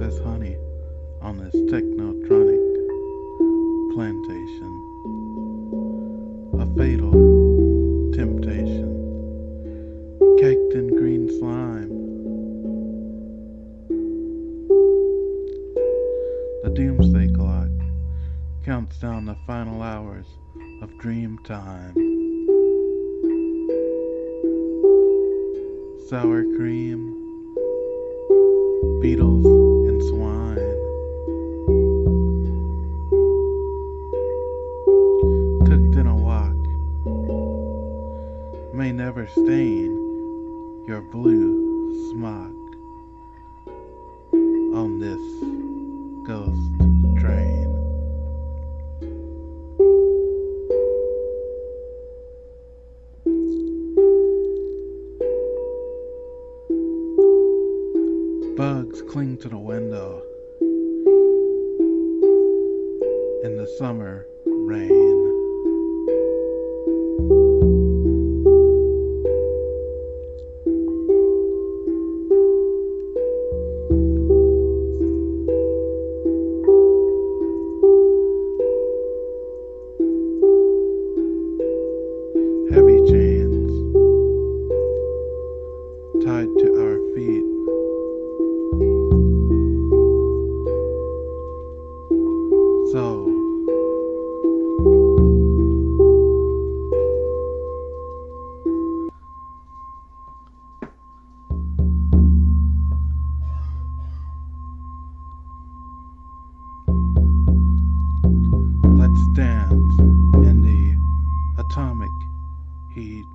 as honey on this technotronic plantation. A fatal temptation, caked in green slime. The doomsday clock counts down the final hours of dream time. Sour cream, beetles, may never stain your blue smock on this ghost train. Bugs cling to the window in the summer rain. Feet. So, let's dance in the atomic heat.